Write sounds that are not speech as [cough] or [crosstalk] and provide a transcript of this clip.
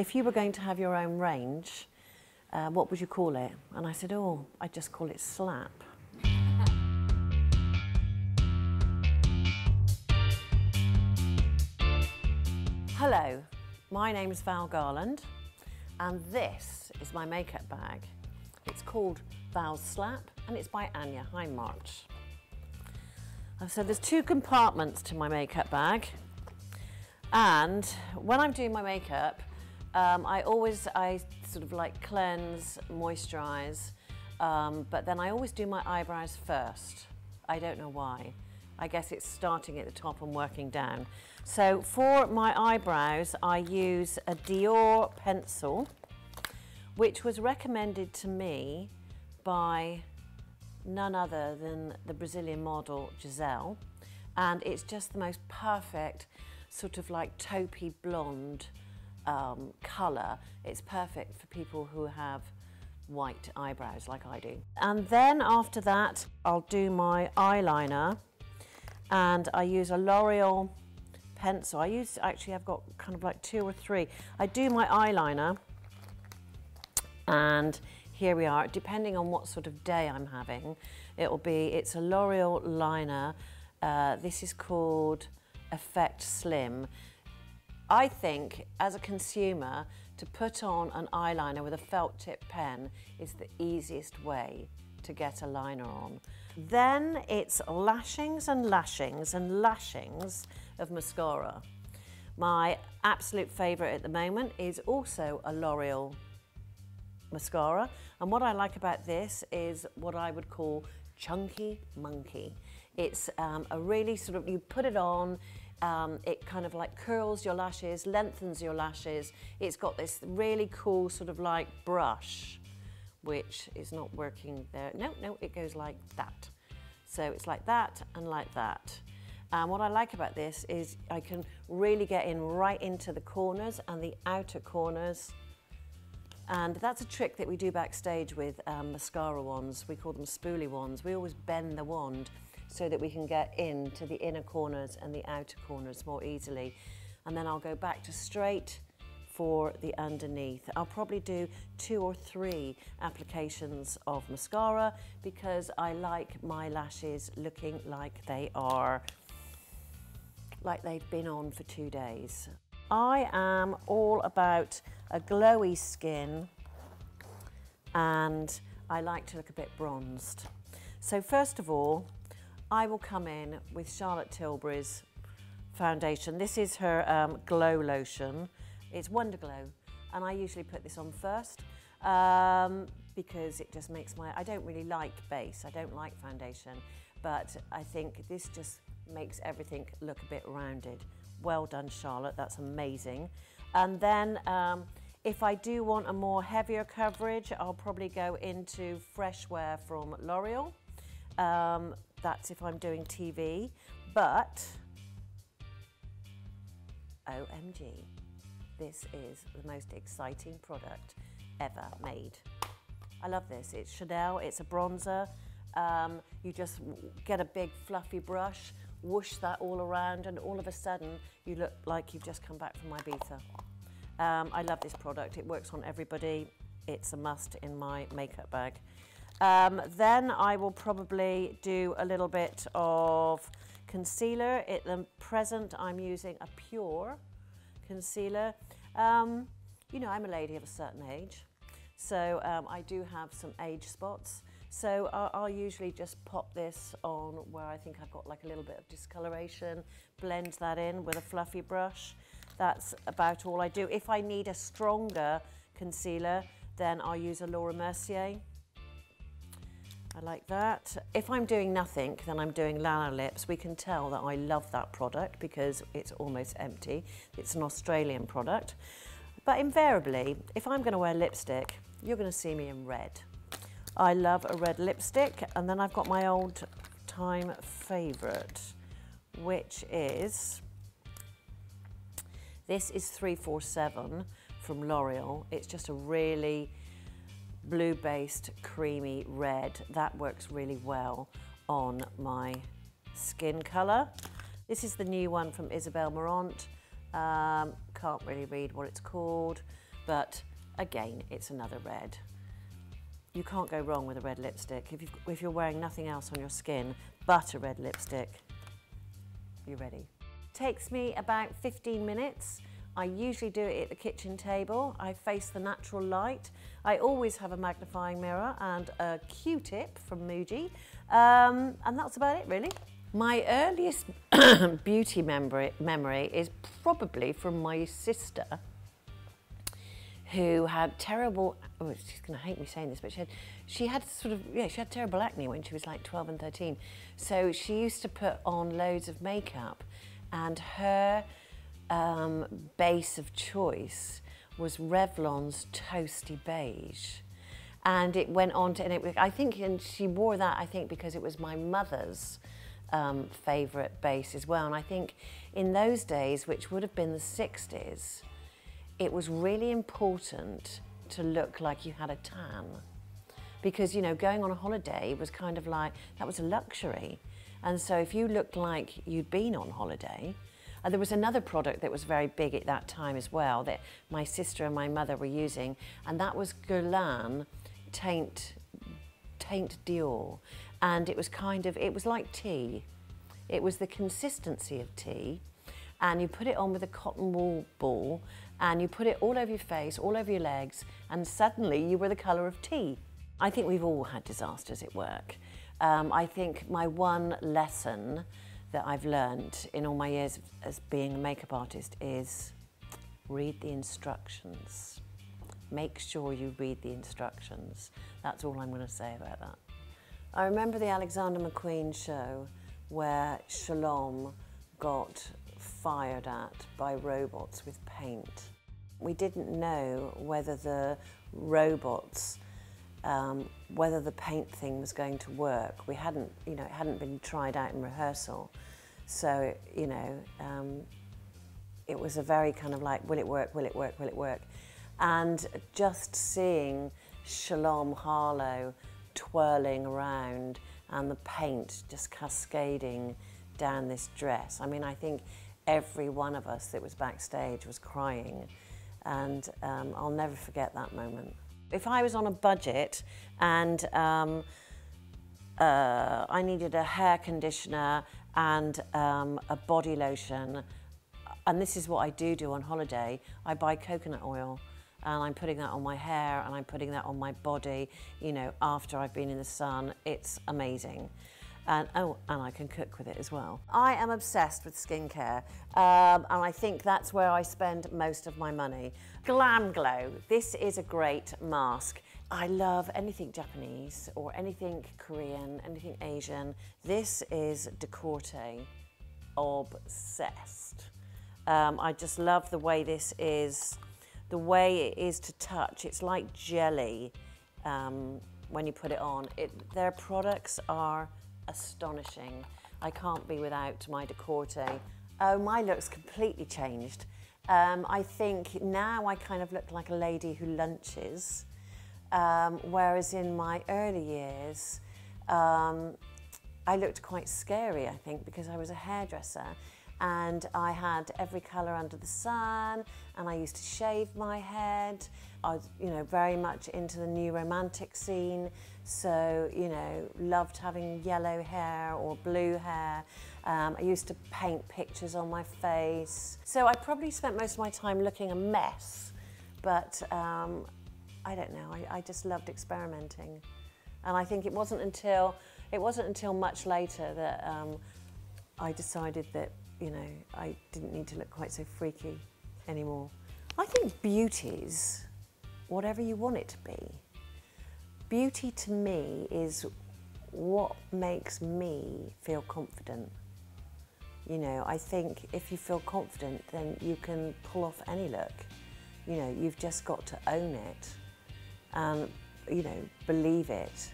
if you were going to have your own range, uh, what would you call it? And I said, oh, I'd just call it Slap. [laughs] Hello, my name is Val Garland, and this is my makeup bag. It's called Val's Slap, and it's by Anya Hindmarch. Uh, so there's two compartments to my makeup bag, and when I'm doing my makeup, um, I always, I sort of like cleanse, moisturize, um, but then I always do my eyebrows first. I don't know why. I guess it's starting at the top and working down. So for my eyebrows, I use a Dior pencil, which was recommended to me by none other than the Brazilian model Gisele. And it's just the most perfect sort of like taupey blonde um, colour. It's perfect for people who have white eyebrows like I do. And then after that, I'll do my eyeliner and I use a L'Oreal pencil. I use, actually I've got kind of like two or three. I do my eyeliner and here we are. Depending on what sort of day I'm having, it'll be, it's a L'Oreal liner. Uh, this is called Effect Slim. I think as a consumer to put on an eyeliner with a felt tip pen is the easiest way to get a liner on. Then it's lashings and lashings and lashings of mascara. My absolute favourite at the moment is also a L'Oreal mascara. And what I like about this is what I would call chunky monkey. It's um, a really sort of, you put it on, um, it kind of like curls your lashes, lengthens your lashes. It's got this really cool sort of like brush, which is not working there. No, no, it goes like that. So it's like that and like that. And what I like about this is I can really get in right into the corners and the outer corners and that's a trick that we do backstage with um, mascara wands. We call them spoolie wands. We always bend the wand so that we can get into the inner corners and the outer corners more easily. And then I'll go back to straight for the underneath. I'll probably do two or three applications of mascara because I like my lashes looking like they are, like they've been on for two days. I am all about a glowy skin and I like to look a bit bronzed. So first of all, I will come in with Charlotte Tilbury's foundation. This is her um, Glow Lotion. It's Wonder Glow and I usually put this on first um, because it just makes my, I don't really like base, I don't like foundation, but I think this just makes everything look a bit rounded. Well done, Charlotte, that's amazing. And then um, if I do want a more heavier coverage, I'll probably go into Fresh Wear from L'Oreal. Um, that's if I'm doing TV, but OMG, this is the most exciting product ever made. I love this. It's Chanel, it's a bronzer. Um, you just get a big fluffy brush, whoosh that all around and all of a sudden you look like you've just come back from Ibiza. Um, I love this product. It works on everybody. It's a must in my makeup bag. Um, then I will probably do a little bit of concealer. At the present, I'm using a Pure concealer. Um, you know, I'm a lady of a certain age, so um, I do have some age spots. So I'll, I'll, usually just pop this on where I think I've got like a little bit of discoloration, blend that in with a fluffy brush. That's about all I do. If I need a stronger concealer, then I'll use a Laura Mercier. I like that. If I'm doing nothing, then I'm doing Lanolips. We can tell that I love that product because it's almost empty. It's an Australian product. But invariably, if I'm going to wear lipstick, you're going to see me in red. I love a red lipstick. And then I've got my old time favourite, which is, this is 347 from L'Oreal. It's just a really blue-based creamy red. That works really well on my skin colour. This is the new one from Isabel Marant. Um, can't really read what it's called, but again, it's another red. You can't go wrong with a red lipstick. If, if you're wearing nothing else on your skin but a red lipstick, you're ready. Takes me about 15 minutes. I usually do it at the kitchen table. I face the natural light. I always have a magnifying mirror and a Q-tip from Muji. Um, and that's about it, really. My earliest [coughs] beauty memory, memory is probably from my sister who had terrible, oh, she's going to hate me saying this, but she had, she had sort of, yeah, she had terrible acne when she was like 12 and 13. So she used to put on loads of makeup and her um, base of choice was Revlon's Toasty Beige. And it went on to, and it, I think, and she wore that, I think, because it was my mother's um, favourite base as well. And I think in those days, which would have been the 60s, it was really important to look like you had a tan. Because, you know, going on a holiday was kind of like, that was a luxury. And so if you looked like you'd been on holiday, uh, there was another product that was very big at that time as well that my sister and my mother were using, and that was Guerlain Taint, Taint Dior. And it was kind of, it was like tea. It was the consistency of tea. And you put it on with a cotton wool ball and you put it all over your face, all over your legs, and suddenly you were the colour of tea. I think we've all had disasters at work. Um, I think my one lesson that I've learned in all my years as being a makeup artist is read the instructions. Make sure you read the instructions. That's all I'm going to say about that. I remember the Alexander McQueen show where Shalom got fired at by robots with paint. We didn't know whether the robots um, whether the paint thing was going to work. We hadn't, you know, it hadn't been tried out in rehearsal. So, you know, um, it was a very kind of like, will it work, will it work, will it work? And just seeing Shalom Harlow twirling around and the paint just cascading down this dress. I mean, I think every one of us that was backstage was crying. And um, I'll never forget that moment. If I was on a budget and um, uh, I needed a hair conditioner and um, a body lotion, and this is what I do do on holiday, I buy coconut oil and I'm putting that on my hair and I'm putting that on my body, you know, after I've been in the sun. It's amazing. And, oh, and I can cook with it as well. I am obsessed with skincare, um, and I think that's where I spend most of my money. Glam Glow, this is a great mask. I love anything Japanese or anything Korean, anything Asian. This is Decorté, obsessed. Um, I just love the way this is, the way it is to touch. It's like jelly um, when you put it on. It, their products are astonishing. I can't be without my Decorté. Oh, my look's completely changed. Um, I think now I kind of look like a lady who lunches, um, whereas in my early years, um, I looked quite scary, I think, because I was a hairdresser and I had every colour under the sun and I used to shave my head. I was, you know, very much into the new romantic scene, so, you know, loved having yellow hair or blue hair. Um, I used to paint pictures on my face. So I probably spent most of my time looking a mess, but um, I don't know, I, I just loved experimenting. And I think it wasn't until, it wasn't until much later that um, I decided that you know, I didn't need to look quite so freaky anymore. I think beauty's whatever you want it to be. Beauty to me is what makes me feel confident. You know, I think if you feel confident, then you can pull off any look. You know, you've just got to own it and, you know, believe it.